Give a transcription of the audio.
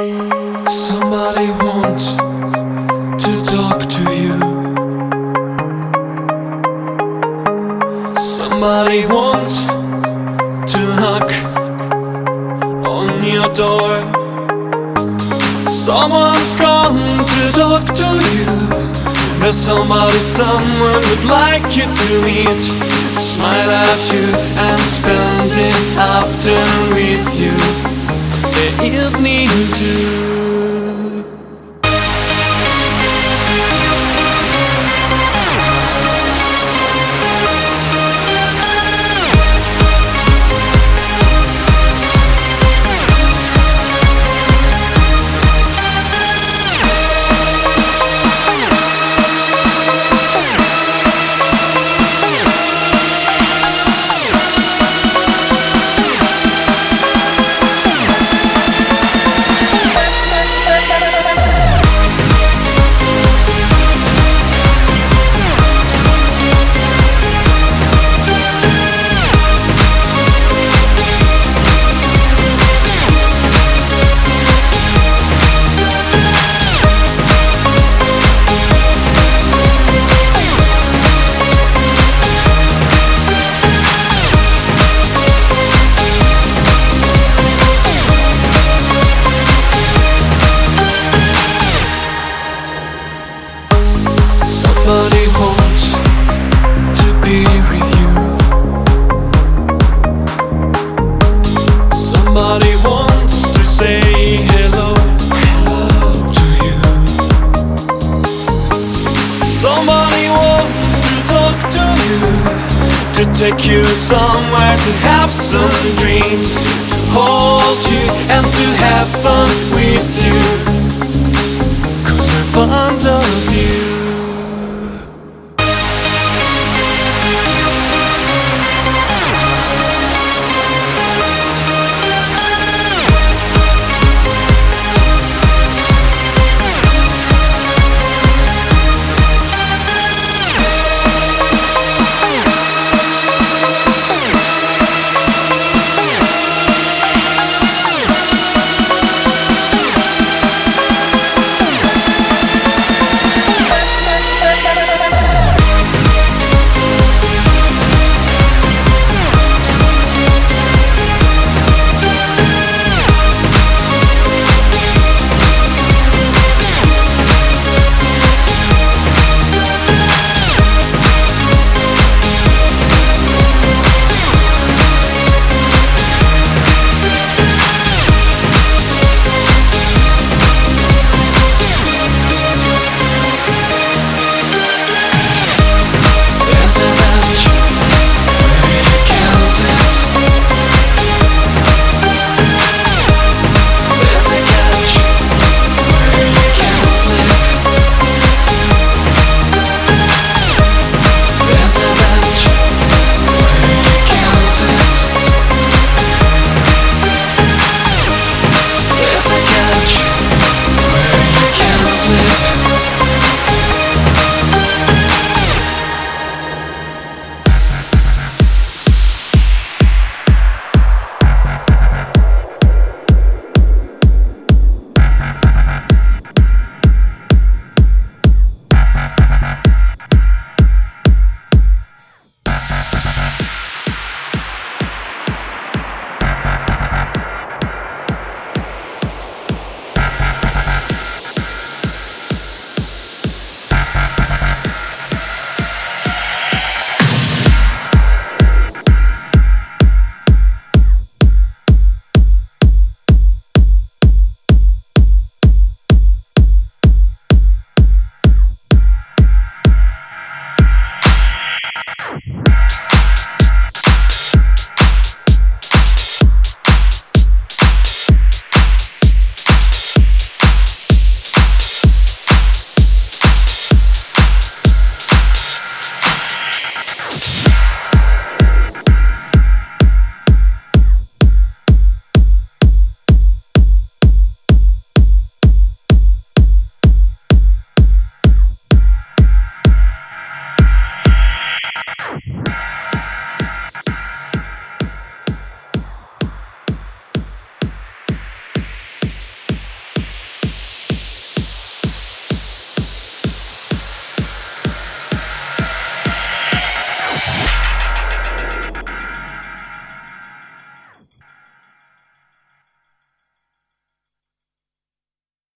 Somebody wants to talk to you. Somebody wants to knock on your door. Someone's come to talk to you. There's somebody someone would like you to meet. Smile at you and spend the afternoon with you. The evening too. Take you somewhere to have some drinks, to hold you and to have fun with you. Cause they're fond of you.